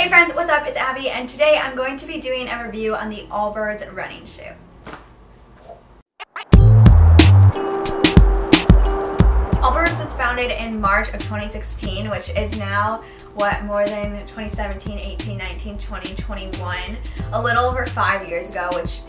Hey friends, what's up? It's Abby and today I'm going to be doing a review on the Allbirds running shoe. Allbirds was founded in March of 2016, which is now, what, more than 2017, 18, 19, 20, 21, a little over five years ago, which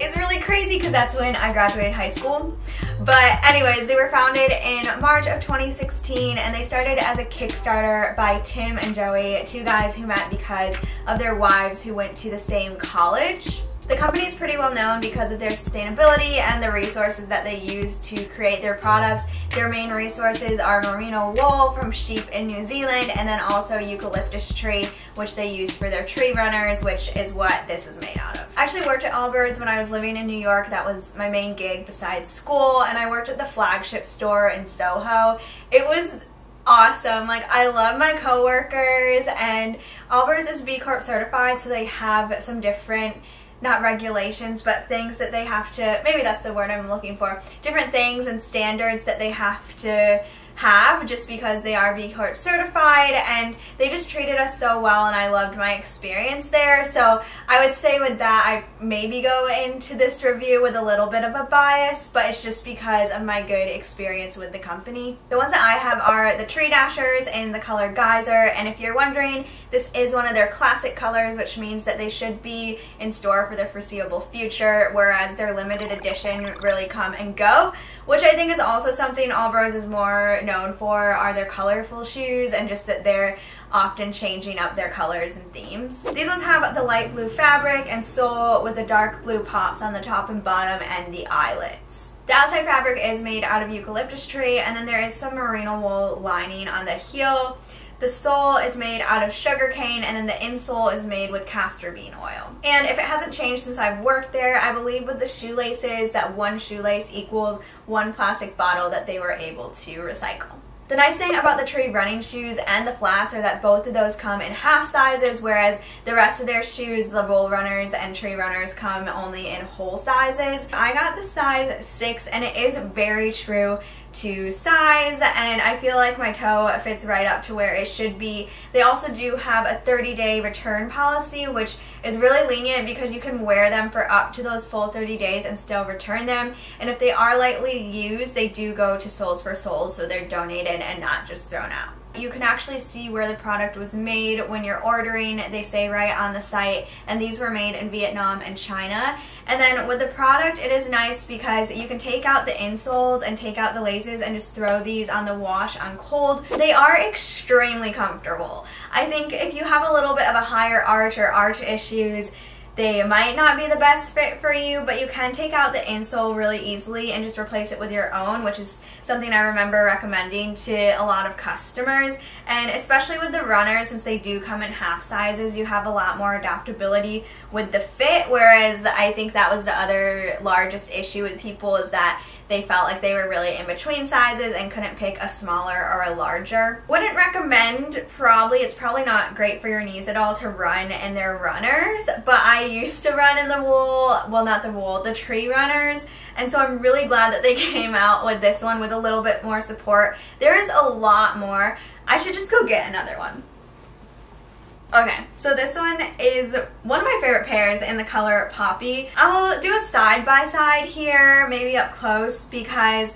is really crazy because that's when I graduated high school. But anyways, they were founded in March of 2016 and they started as a Kickstarter by Tim and Joey, two guys who met because of their wives who went to the same college. The company is pretty well known because of their sustainability and the resources that they use to create their products. Their main resources are merino wool from sheep in New Zealand and then also eucalyptus tree which they use for their tree runners which is what this is made out of. I actually worked at Allbirds when I was living in New York. That was my main gig besides school and I worked at the flagship store in Soho. It was awesome. Like I love my coworkers and Allbirds is B Corp certified so they have some different not regulations, but things that they have to, maybe that's the word I'm looking for, different things and standards that they have to have just because they are B Corp certified and they just treated us so well and I loved my experience there. So I would say with that I maybe go into this review with a little bit of a bias, but it's just because of my good experience with the company. The ones that I have are the Tree Dashers in the color Geyser and if you're wondering, this is one of their classic colors which means that they should be in store for the foreseeable future whereas their limited edition really come and go which I think is also something Allbirds is more known for are their colorful shoes and just that they're often changing up their colors and themes. These ones have the light blue fabric and sole with the dark blue pops on the top and bottom and the eyelets. The outside fabric is made out of eucalyptus tree and then there is some merino wool lining on the heel. The sole is made out of sugar cane and then the insole is made with castor bean oil. And if it hasn't changed since I've worked there, I believe with the shoelaces that one shoelace equals one plastic bottle that they were able to recycle. The nice thing about the tree running shoes and the flats are that both of those come in half sizes, whereas the rest of their shoes, the wool runners and tree runners, come only in whole sizes. I got the size 6 and it is very true to size and I feel like my toe fits right up to where it should be. They also do have a 30 day return policy which is really lenient because you can wear them for up to those full 30 days and still return them and if they are lightly used they do go to Soles for Souls so they're donated and not just thrown out. You can actually see where the product was made when you're ordering. They say right on the site. And these were made in Vietnam and China. And then with the product, it is nice because you can take out the insoles and take out the laces and just throw these on the wash on cold. They are extremely comfortable. I think if you have a little bit of a higher arch or arch issues, they might not be the best fit for you, but you can take out the insole really easily and just replace it with your own, which is something I remember recommending to a lot of customers. And especially with the runners, since they do come in half sizes, you have a lot more adaptability with the fit, whereas I think that was the other largest issue with people is that they felt like they were really in between sizes and couldn't pick a smaller or a larger. Wouldn't recommend, probably, it's probably not great for your knees at all to run in their runners, but I used to run in the wool, well not the wool, the tree runners, and so I'm really glad that they came out with this one with a little bit more support. There is a lot more. I should just go get another one. Okay, so this one is one of my favorite pairs in the color Poppy. I'll do a side-by-side -side here, maybe up close, because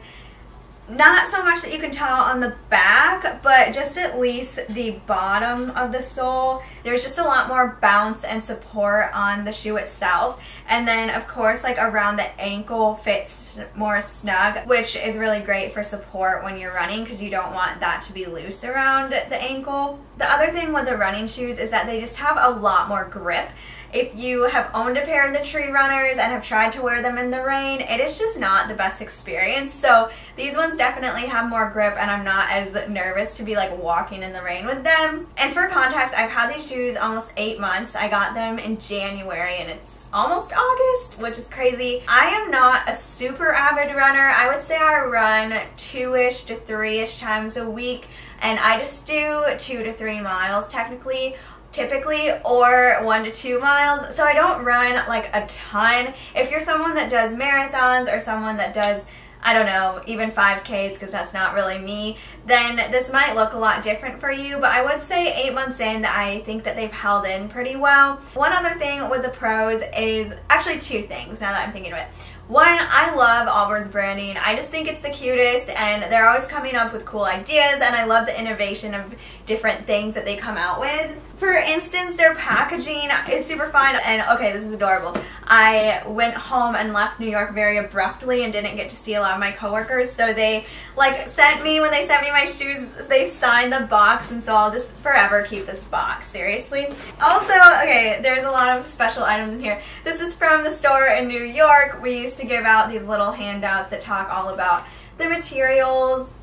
not so much that you can tell on the back, but just at least the bottom of the sole. There's just a lot more bounce and support on the shoe itself. And then of course like around the ankle fits more snug, which is really great for support when you're running because you don't want that to be loose around the ankle. The other thing with the running shoes is that they just have a lot more grip. If you have owned a pair of the Tree Runners and have tried to wear them in the rain, it is just not the best experience. So these ones definitely have more grip and I'm not as nervous to be like walking in the rain with them. And for context, I've had these shoes almost eight months. I got them in January and it's almost August, which is crazy. I am not a super avid runner. I would say I run two-ish to three-ish times a week and I just do two to three miles technically typically or one to two miles so I don't run like a ton if you're someone that does marathons or someone that does I don't know, even 5Ks because that's not really me, then this might look a lot different for you, but I would say eight months in, I think that they've held in pretty well. One other thing with the pros is actually two things now that I'm thinking of it. One, I love Allbirds' branding. I just think it's the cutest and they're always coming up with cool ideas and I love the innovation of different things that they come out with. For instance, their packaging is super fun and okay, this is adorable. I went home and left New York very abruptly and didn't get to see a lot of my coworkers so they like sent me, when they sent me my shoes, they signed the box and so I'll just forever keep this box, seriously. Also, okay, there's a lot of special items in here. This is from the store in New York. We used to give out these little handouts that talk all about the materials.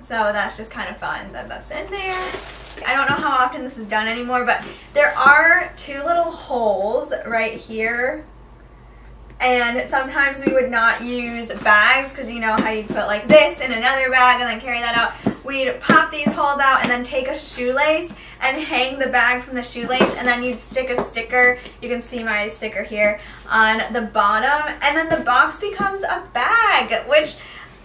So that's just kind of fun that that's in there. I don't know how often this is done anymore, but there are two little holes right here. And sometimes we would not use bags because you know how you put like this in another bag and then carry that out. We'd pop these holes out and then take a shoelace and hang the bag from the shoelace and then you'd stick a sticker, you can see my sticker here, on the bottom and then the box becomes a bag, which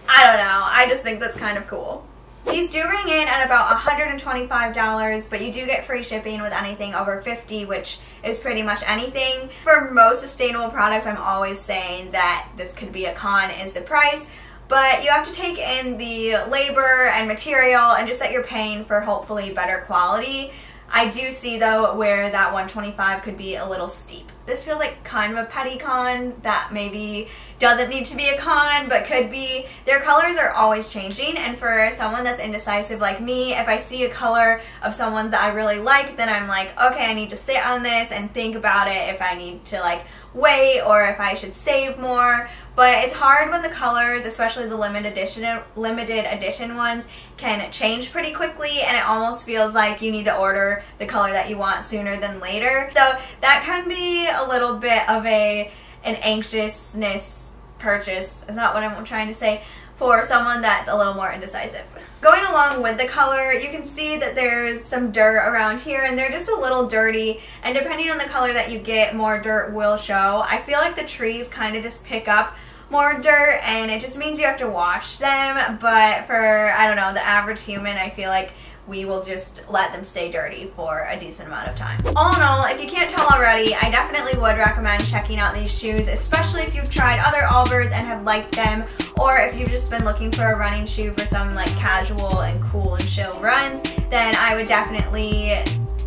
I don't know, I just think that's kind of cool. These do ring in at about $125, but you do get free shipping with anything over 50 which is pretty much anything. For most sustainable products, I'm always saying that this could be a con is the price, but you have to take in the labor and material and just that you're paying for hopefully better quality. I do see though where that 125 could be a little steep. This feels like kind of a petty con that maybe doesn't need to be a con but could be. Their colors are always changing and for someone that's indecisive like me, if I see a color of someone's that I really like, then I'm like, okay, I need to sit on this and think about it if I need to like wait or if I should save more. But it's hard when the colors, especially the limited edition limited edition ones, can change pretty quickly and it almost feels like you need to order the color that you want sooner than later. So that can be a little bit of a an anxiousness purchase. Is not what I'm trying to say for someone that's a little more indecisive. Going along with the color, you can see that there's some dirt around here and they're just a little dirty and depending on the color that you get, more dirt will show. I feel like the trees kind of just pick up more dirt and it just means you have to wash them but for, I don't know, the average human I feel like we will just let them stay dirty for a decent amount of time. All in all, if you can't tell already, I definitely would recommend checking out these shoes, especially if you've tried other Allbirds and have liked them, or if you've just been looking for a running shoe for some like casual and cool and chill runs, then I would definitely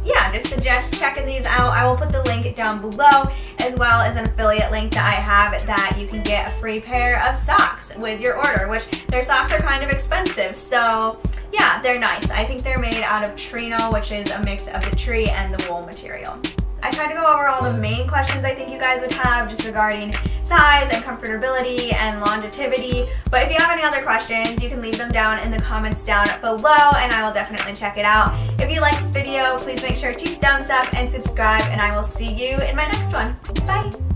yeah, just suggest checking these out. I will put the link down below as well as an affiliate link that I have that you can get a free pair of socks with your order, which their socks are kind of expensive. So yeah, they're nice. I think they're made out of trino, which is a mix of the tree and the wool material. I tried to go over all the main questions I think you guys would have just regarding size and comfortability and longevity. But if you have any other questions, you can leave them down in the comments down below and I will definitely check it out. If you like this video, please make sure to thumbs up and subscribe and I will see you in my next one. Bye!